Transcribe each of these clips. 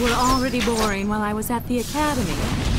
were already boring while I was at the academy.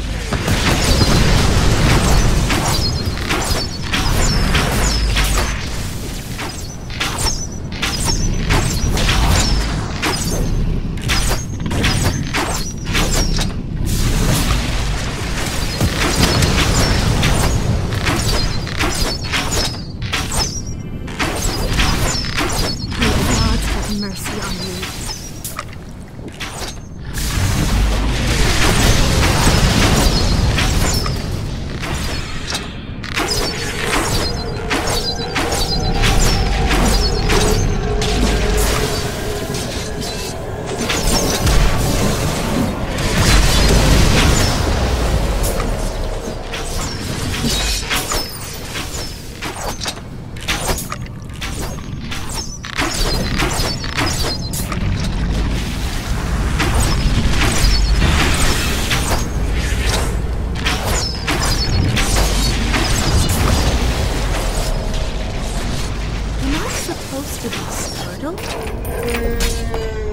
supposed to be startled?